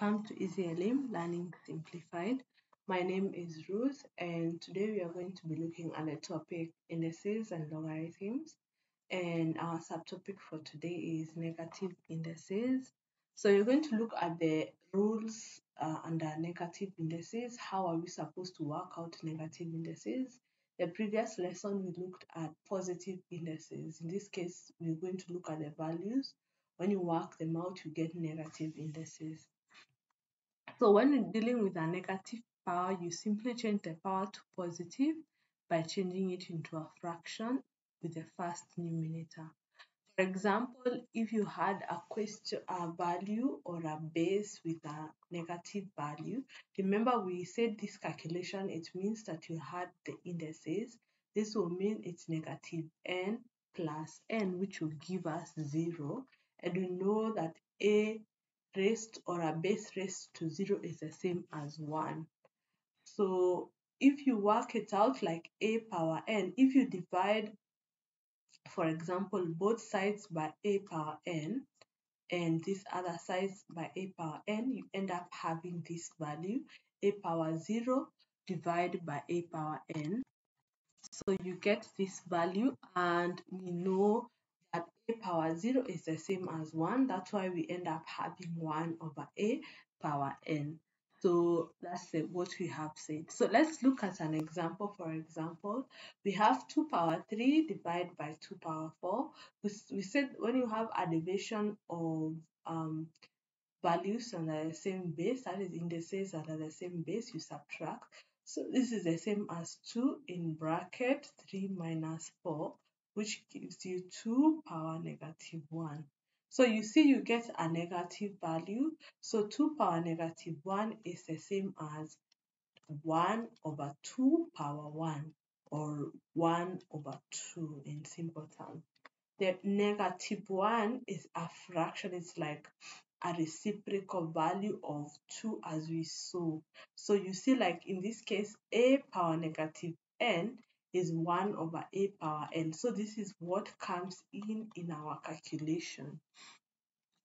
Welcome to EasyElimu Learning Simplified. My name is Ruth and today we are going to be looking at the topic indices and logarithms and our subtopic for today is negative indices. So you're going to look at the rules uh, under negative indices. How are we supposed to work out negative indices? The previous lesson we looked at positive indices. In this case, we're going to look at the values when you work them out, you get negative indices. So when you're dealing with a negative power, you simply change the power to positive by changing it into a fraction with the first numerator. For example, if you had a question, a value or a base with a negative value, remember we said this calculation, it means that you had the indices. This will mean it's negative n plus n, which will give us 0 and we know that a raised or a base rest to 0 is the same as 1. So if you work it out like a power n, if you divide, for example, both sides by a power n, and this other side by a power n, you end up having this value, a power 0 divided by a power n. So you get this value and we know power 0 is the same as 1. That's why we end up having 1 over a power n. So that's what we have said. So let's look at an example. For example, we have 2 power 3 divided by 2 power 4. We, we said when you have a division of um, values under the same base, that is indices under the same base, you subtract. So this is the same as 2 in bracket 3 minus 4 which gives you 2 power negative 1. So you see you get a negative value. So 2 power negative 1 is the same as 1 over 2 power 1 or 1 over 2 in simple terms. The negative 1 is a fraction. It's like a reciprocal value of 2 as we saw. So you see like in this case, a power negative n is 1 over a power n. So this is what comes in in our calculation.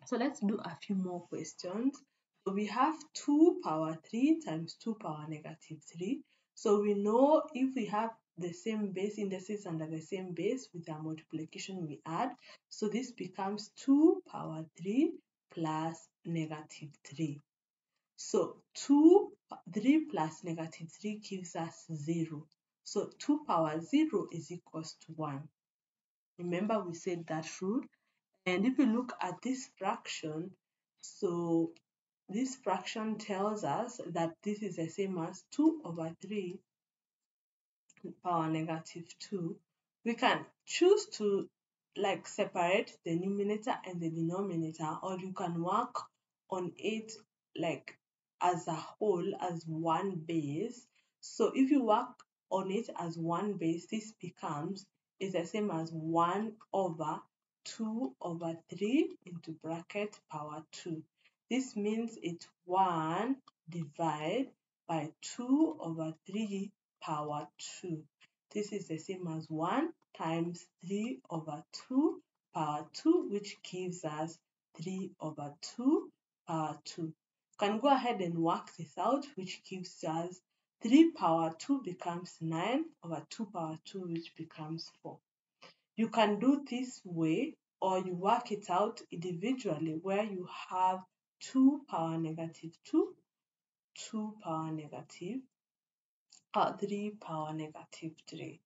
So let's do a few more questions. So we have 2 power 3 times 2 power negative 3. So we know if we have the same base indices under the same base with our multiplication we add. So this becomes 2 power 3 plus negative 3. So 2, 3 plus negative 3 gives us 0. So 2 power 0 is equals to 1. Remember we said that rule. And if you look at this fraction, so this fraction tells us that this is the same as 2 over 3 power negative 2. We can choose to like separate the numerator and the denominator or you can work on it like as a whole as one base. So if you work on it as one base, this becomes is the same as 1 over 2 over 3 into bracket power 2. This means it's 1 divided by 2 over 3 power 2. This is the same as 1 times 3 over 2 power 2, which gives us 3 over 2 power 2. You can go ahead and work this out, which gives us 3 power 2 becomes 9 over 2 power 2 which becomes 4. You can do this way or you work it out individually where you have 2 power negative 2, 2 power negative, uh, 3 power negative 3.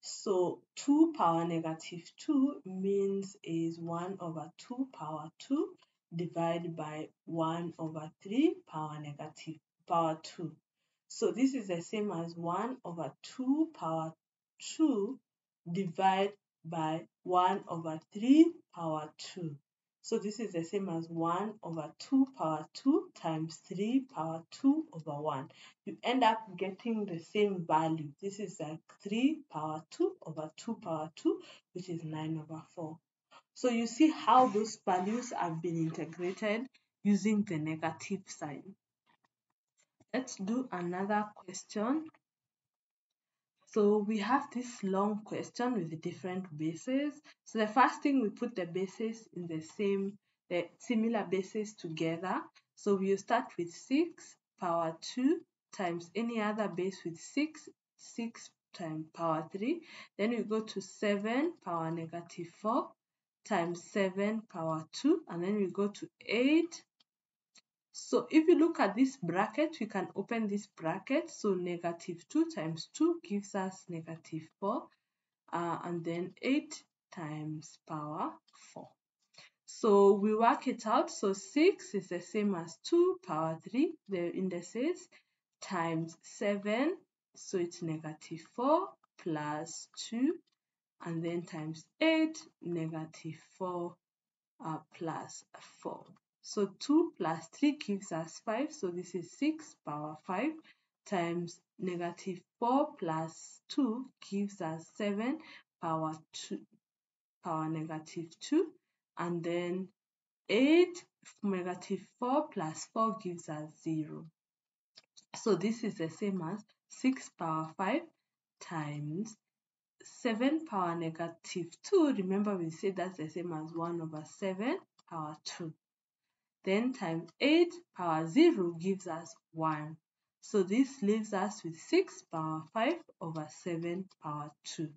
So 2 power negative 2 means is 1 over 2 power 2 divided by 1 over 3 power negative power 2. So this is the same as 1 over 2 power 2 divided by 1 over 3 power 2. So this is the same as 1 over 2 power 2 times 3 power 2 over 1. You end up getting the same value. This is like 3 power 2 over 2 power 2, which is 9 over 4. So you see how those values have been integrated using the negative sign. Let's do another question. So we have this long question with the different bases. So the first thing we put the bases in the same, the similar bases together. So we start with 6 power 2 times any other base with 6, 6 times power 3. Then we go to 7 power negative 4 times 7 power 2 and then we go to 8 so if you look at this bracket, we can open this bracket. So negative 2 times 2 gives us negative 4. Uh, and then 8 times power 4. So we work it out. So 6 is the same as 2 power 3, the indices, times 7. So it's negative 4 plus 2. And then times 8, negative 4 uh, plus 4. So 2 plus 3 gives us 5. So this is 6 power 5 times negative 4 plus 2 gives us 7 power 2 power negative 2 and then 8 negative 4 plus 4 gives us 0. So this is the same as 6 power 5 times 7 power negative 2. Remember we said that's the same as 1 over 7 power 2. Then times 8 power 0 gives us 1. So this leaves us with 6 power 5 over 7 power 2.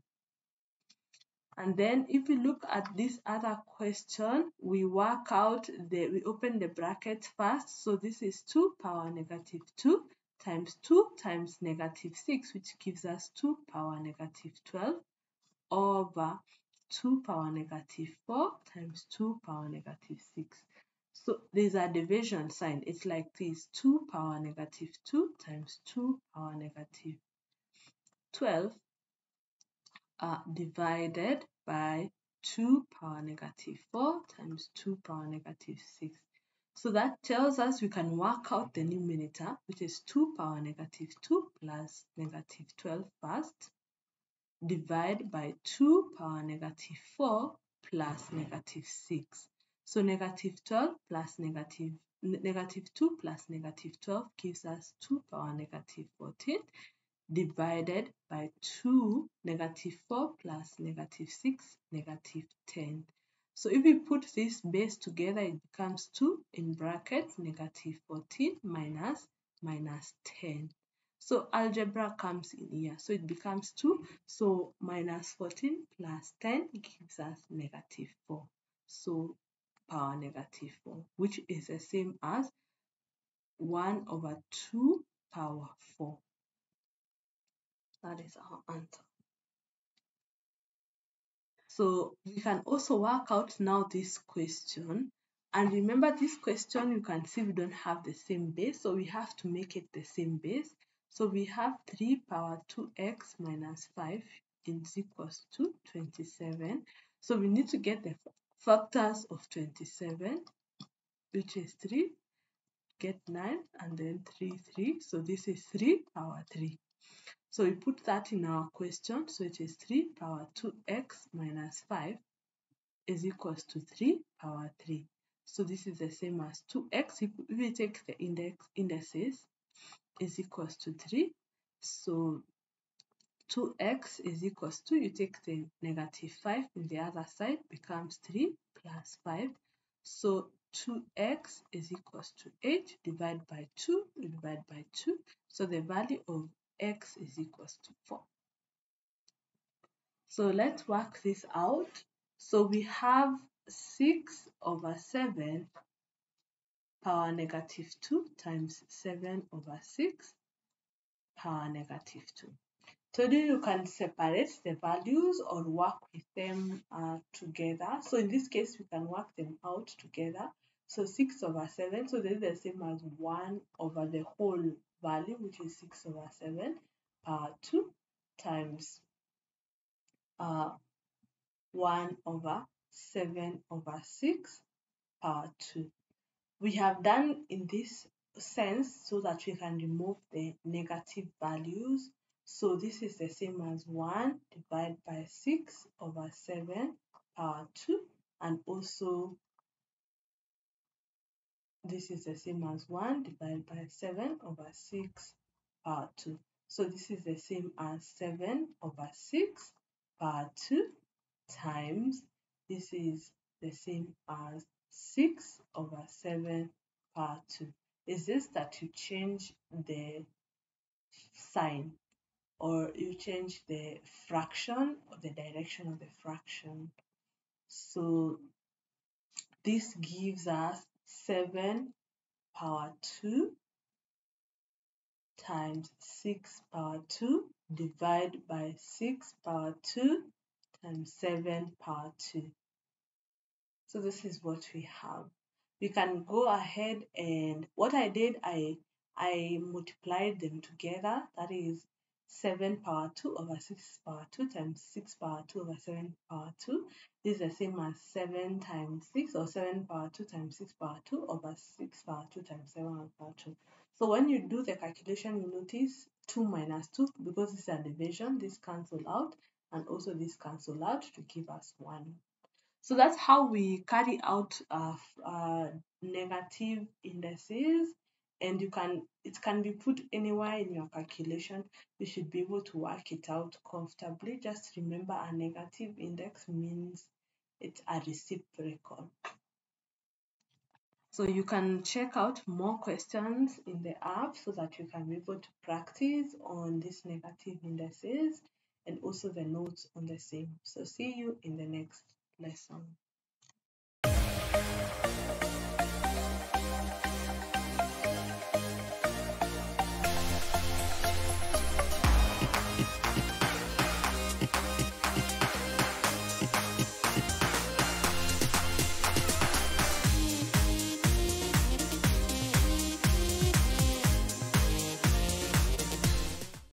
And then if we look at this other question, we work out the, we open the bracket first. So this is 2 power negative 2 times 2 times negative 6, which gives us 2 power negative 12 over 2 power negative 4 times 2 power negative 6. So there's a division sign. It's like this 2 power negative 2 times 2 power negative 12 uh, divided by 2 power negative 4 times 2 power negative 6. So that tells us we can work out the numerator, which is 2 power negative 2 plus negative 12 first, divide by 2 power negative 4 plus negative 6. So negative 12 plus negative, negative 2 plus negative 12 gives us 2 power negative 14 divided by 2 negative 4 plus negative 6 negative 10. So if we put this base together, it becomes 2 in brackets, negative 14 minus minus 10. So algebra comes in here. So it becomes 2. So minus 14 plus 10 gives us negative 4. So power negative 4, which is the same as 1 over 2 power 4. That is our answer. So we can also work out now this question. And remember this question, you can see we don't have the same base, so we have to make it the same base. So we have 3 power 2x minus 5 is equals to 27. So we need to get the factors of 27 which is 3 get 9 and then 3 3 so this is 3 power 3 so we put that in our question so it is 3 power 2x minus 5 is equals to 3 power 3 so this is the same as 2x if we take the index indices is equals to 3 so 2x is equals to, you take the negative 5 in the other side, becomes 3 plus 5. So 2x is equals to 8 divided by 2 divided by 2. So the value of x is equals to 4. So let's work this out. So we have 6 over 7 power negative 2 times 7 over 6 power negative 2. So then you can separate the values or work with them uh, together. So in this case, we can work them out together. So 6 over 7, so this is the same as 1 over the whole value, which is 6 over 7 power 2 times uh, 1 over 7 over 6 power 2. We have done in this sense so that we can remove the negative values so this is the same as 1 divided by 6 over 7 power 2 and also this is the same as 1 divided by 7 over 6 power 2. So this is the same as 7 over 6 power 2 times this is the same as 6 over 7 power 2 is this that you change the sign or you change the fraction or the direction of the fraction. So this gives us 7 power 2 times 6 power 2 divided by 6 power 2 times 7 power 2. So this is what we have. We can go ahead and what I did, I I multiplied them together. That is 7 power 2 over 6 power 2 times 6 power 2 over 7 power 2 this is the same as 7 times 6 or 7 power 2 times 6 power 2 over 6 power 2 times 7 power 2. So when you do the calculation, you notice 2 minus 2 because this is a division, this cancel out and also this cancel out to give us 1. So that's how we carry out uh, uh, negative indices and you can it can be put anywhere in your calculation. You should be able to work it out comfortably. Just remember a negative index means it's a reciprocal so you can check out more questions in the app so that you can be able to practice on these negative indices and also the notes on the same. So see you in the next lesson